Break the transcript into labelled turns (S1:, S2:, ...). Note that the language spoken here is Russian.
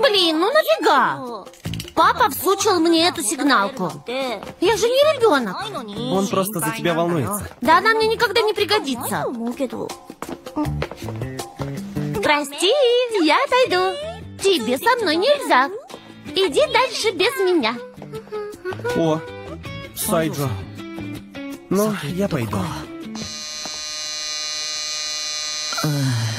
S1: Блин, ну нафига? Папа всучил мне эту сигналку. Я же не ребенок.
S2: Он просто за тебя волнуется.
S1: Да она мне никогда не пригодится. Прости, я отойду. Тебе со мной нельзя. Иди дальше без меня.
S2: О, Сайджо. Ну, я пойду. Ugh.